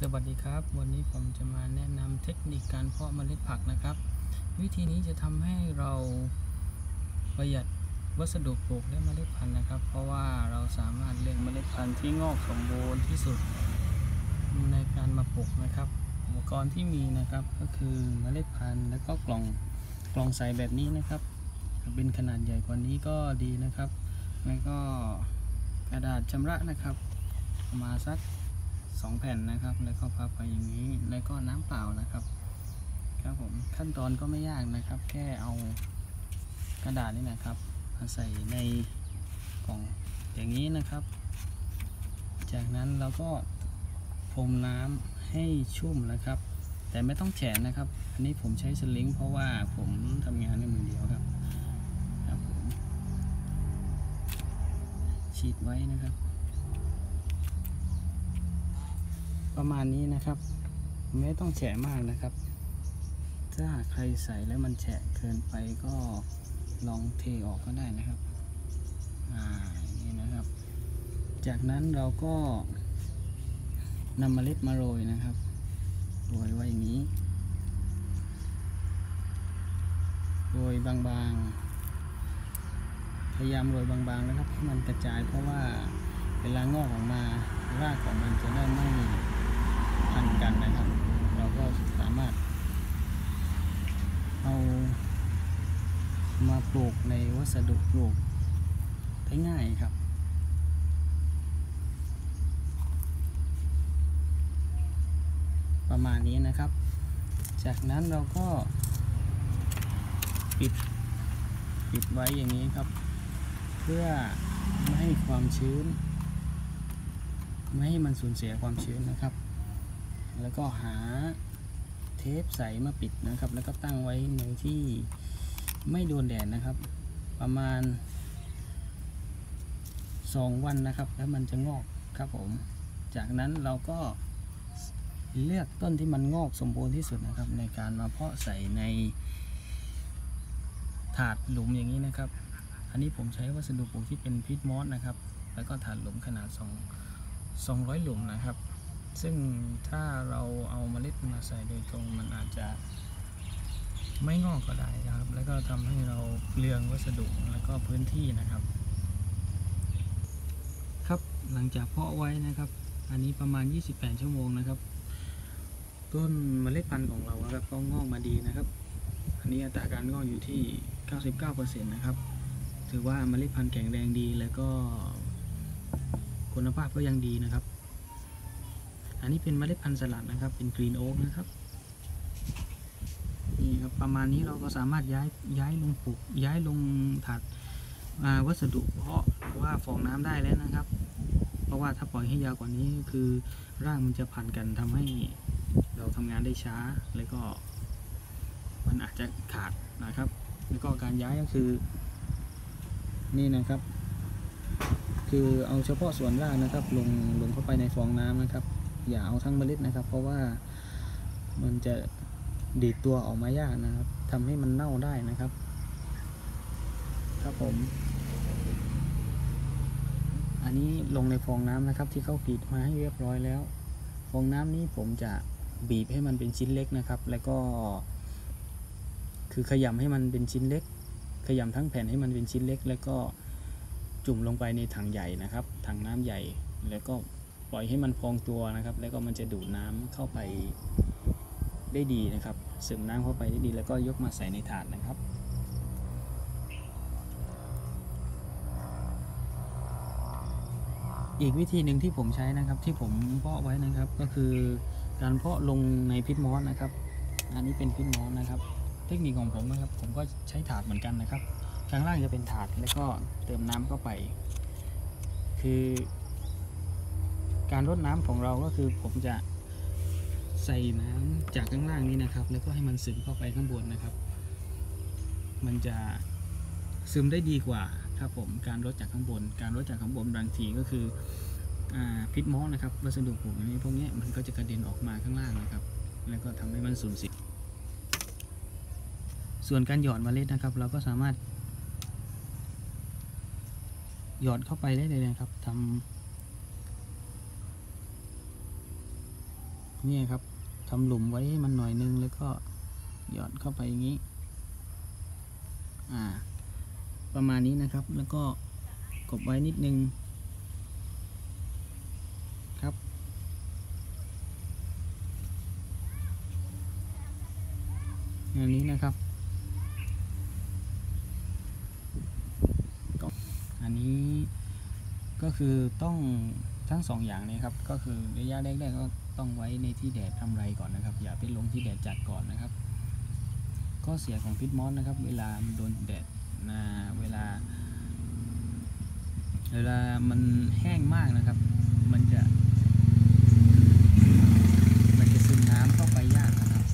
สวัสดีครับ วันนี้ผมจะมาแนะนำเทคนิคการเพาะเมล็ดผักนะครับ วิธีนี้จะทำให้เราประหยัดวัสดุปลูกและเมล็ดพันธุ์นะครับ เพราะว่าเราสามารถเลือกเมล็ดพันธุ์ที่งอกสมบูรณ์ที่สุดในการมาปลูกนะครับ อุปกรณ์ที่มีนะครับก็คือเมล็ดพันธุ์แล้วก็กล่องกล่องใส่แบบนี้นะครับเป็นขนาดใหญ่กว่านี้ก็ดีนะครับแล้วก็กระดาษชำระนะครับ มาสัก สองแผ่นนะครับ แล้วก็พับไปอย่างนี้ แล้วก็น้ำเปล่านะครับ ครับผมขั้นตอนก็ไม่ยากนะครับ แค่เอากระดาษนี่นะครับมาใส่ในกล่องอย่างนี้นะครับ จากนั้นเราก็พรมน้ำให้ชุ่มนะครับ แต่ไม่ต้องแฉะนะครับ อันนี้ผมใช้สลิงเพราะว่าผมทำงานในมือเดียวครับ ครับผมฉีดไว้นะครับ ประมาณนี้นะครับ ไม่ต้องแฉะมากนะครับ ถ้าหากใครใส่แล้วมันแฉะเกินไปก็ลองเทออกก็ได้นะครับอ่านี้นะครับ จากนั้นเราก็นำเมล็ดมาโรยนะครับโรยไว้อย่างนี้โรยบางๆ พยายามโรยบางๆนะครับให้มันกระจายเพราะว่าเวลางอกออกมารากของมันจะได้ไม่ พันกันนะครับ เราก็สามารถ เอามาปลูกในวัสดุปลูกได้ง่ายครับประมาณนี้นะครับ จากนั้นเราก็ปิดปิดไว้อย่างนี้ครับ เพื่อไม่ให้ความชื้น ไม่ให้มันสูญเสียความชื้นนะครับ แล้วก็หาเทปใสมาปิดนะครับ แล้วก็ตั้งไว้ในที่ไม่โดนแดดนะครับ ประมาณ 2 วันนะครับ แล้วมันจะงอกครับผม จากนั้นเราก็เลือกต้นที่มันงอกสมบูรณ์ที่สุดนะครับ ในการมาเพาะใส่ในถาดหลุมอย่างนี้นะครับ อันนี้ผมใช้วัสดุปลูกที่เป็นพิษมอสนะครับ แล้วก็ถาดหลุมขนาด 2 200 หลุมนะครับ ซึ่งถ้าเราเอาเมล็ดมาใส่โดยตรงมันอาจจะไม่งอกก็ได้นะครับ แล้วก็ทำให้เราเปลืองวัสดุแล้วก็พื้นที่นะครับ ครับหลังจากเพาะไว้นะครับ อันนี้ประมาณ 28 ชั่วโมงนะครับ ต้นเมล็ดพันธุ์ของเราครับก็งอกมาดีนะครับ อันนี้อัตราการงอกอยู่ที่ 99%นะครับ ถือว่าเมล็ดพันธุ์แข็งแรงดีแล้วก็คุณภาพก็ยังดีนะครับ อันนี้เป็นเมล็ดพันธุ์สลัดนะครับ เป็นกรีนโอ๊กนะครับนี่ครับประมาณนี้เราก็สามารถย้ายย้ายลงปลูกย้ายลงถาดวัสดุเพาะหรือว่าฟองน้ำได้แล้วนะครับ เพราะว่าถ้าปล่อยให้ยาวกว่านี้คือร่ากมันจะพันกันทำให้เราทำงานได้ช้าแล้วก็ มันอาจจะขาดนะครับ แล้วก็การย้ายก็คือ นี่นะครับ คือเอาเฉพาะส่วนรากนะครับ ลงลงเข้าไปในฟองน้ำนะครับ อย่าเอาทั้งเมล็ดนะครับ เพราะว่ามันจะดีดตัวออกมายากนะครับทำให้มันเน่าได้นะครับ ครับผม อันนี้ลงในฟองน้ำนะครับ ที่เขากรีดมาให้เรียบร้อยแล้ว ฟองน้ำนี้ผมจะบีบให้มันเป็นชิ้นเล็กนะครับ แล้วก็ คือขยำให้มันเป็นชิ้นเล็ก ขยำทั้งแผ่นให้มันเป็นชิ้นเล็ก แล้วก็จุ่มลงไปในถังใหญ่นะครับ ถังน้ำใหญ่ แล้วก็ ปล่อยให้มันพองตัวนะครับ แล้วก็มันจะดูดน้ำเข้าไปได้ดีนะครับซึมน้ำเข้าไปได้ดี แล้วก็ยกมาใส่ในถาดนะครับอีกวิธีหนึ่งที่ผมใช้นะครับที่ผมเพาะไว้นะครับก็คือการเพาะลงในพิษมอสนะครับ อันนี้เป็นพิษมอสนะครับ เทคนิคของผมนะครับ ผมก็ใช้ถาดเหมือนกันนะครับข้างล่างจะเป็นถาดแล้วก็เติมน้ำเข้าไป คือ การรดน้ำของเราก็คือผมจะใส่น้ำจากข้างล่างนี้นะครับ แล้วก็ให้มันซึมเข้าไปข้างบนนะครับ มันจะซึมได้ดีกว่าครับผมการรดจากข้างบน การรดจากข้างบนบางทีก็คืออพิษมอสนะครับวัสดุปลูกอย่างนี้พวกนี้มันก็จะกระเด็นออกมาข้างล่างนะครับ แล้วก็ทำให้มันสูญเสียส่วนการหยอดเมล็ดนะครับ เราก็สามารถ หยอดเข้าไปได้เลยนะครับทำ เนี่ยครับทำหลุมไว้ให้มันหน่อยนึงแล้วก็หยอดเข้าไปอย่างนี้ อ่า ประมาณนี้นะครับ แล้วก็กบไว้นิดนึง ครับ อย่างนี้นะครับก็อันนี้ก็คือต้องทั้งสองอย่างเลยครับ ก็คือระยะแรกๆก็ ต้องไว้ในที่แดดทำไรก่อนนะครับ อย่าไปลงที่แดดจัดก่อนนะครับ ข้อเสียของพิษมอสนะครับ เวลามันโดนแดดนะเวลา เวลามันแห้งมากนะครับ มันจะ มันจะซึมน้ำเข้าไปยากนะครับ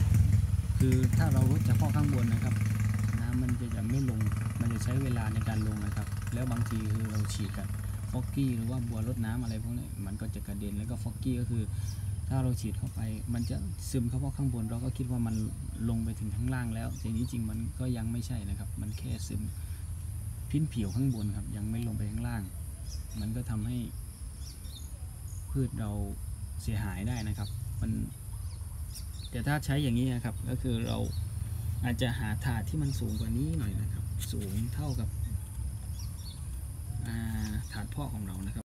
คือถ้าเราลดเฉพาะข้างบนนะครับ น้ำมันจะจะไม่ลง มันจะใช้เวลาในการลงนะครับ แล้วบางทีคือเราฉีดกับฟอกกี้หรือว่าบัวรดน้ำอะไรพวกนี้มันก็จะกระเด็นแล้วก็ฟอกกี้ก็คือ ถ้าเราฉีดเข้าไป มันจะซึมเข้าเพราะข้างบน เราก็คิดว่ามันลงไปถึงข้างล่างแล้วแต่จริงมันก็ยังไม่ใช่นะครับ มันแค่ซึมพิ้นผิวข้างบนครับ ยังไม่ลงไปข้างล่าง มันก็ทำให้พืชเราเสียหายได้นะครับ มันแต่ถ้าใช้อย่างนี้นะครับ ก็คือเราอาจจะหาถาดที่มันสูงกว่านี้หน่อยนะครับ สูงเท่ากับาถาดพ่อของเรานะครับ